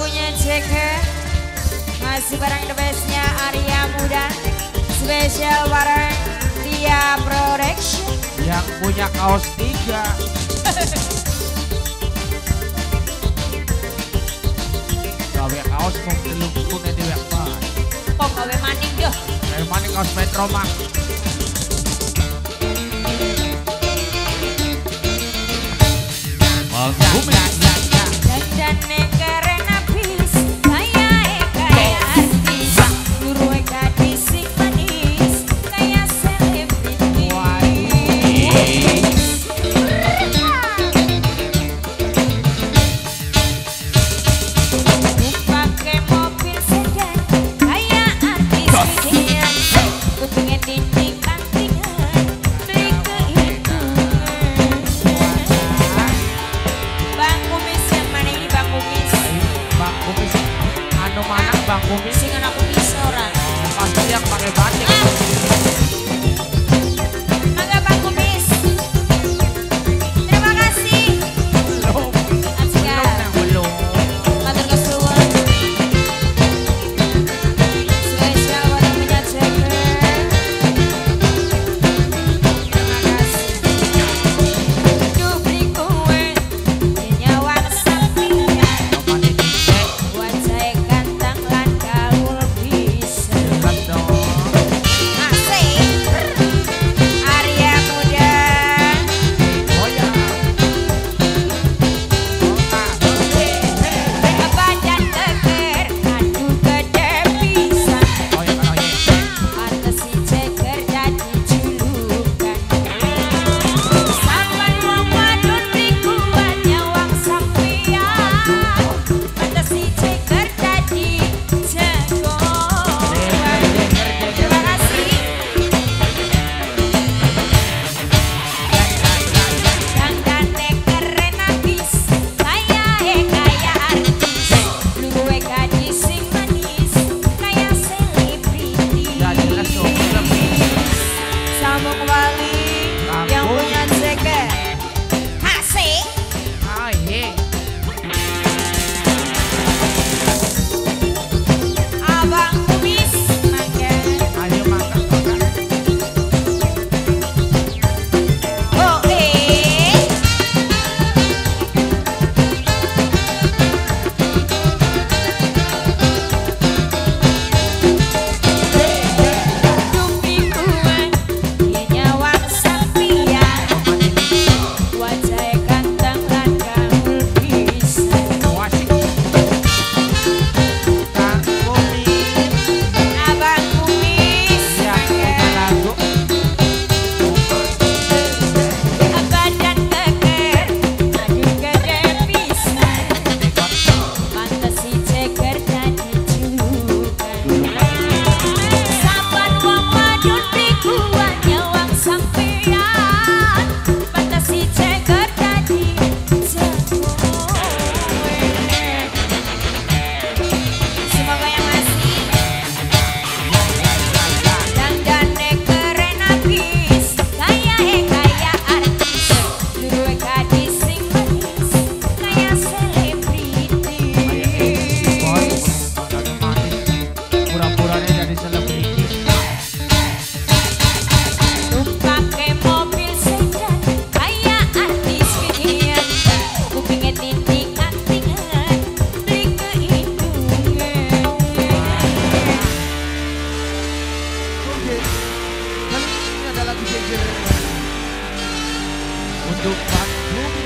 punya CK Masih barang the bestnya Arya Muda. Special bareng Dia Production. Yang punya kaos tiga. Gawe kaos mau belum punya di website Kok manik maning Kau yang maning kaos Metro Max. Mengumis Dan dan Anak Bang Bumi. Sing kan aku bisa orang Pasti yang pakai batik. untuk waktumu